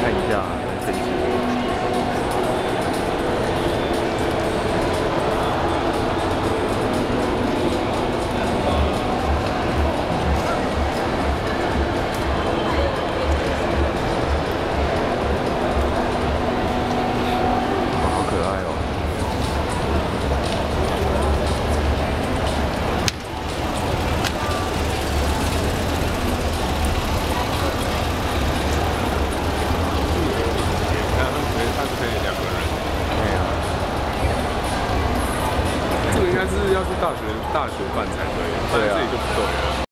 看一下，看一下，但是要去大学，大学办才对。所以这里就不够。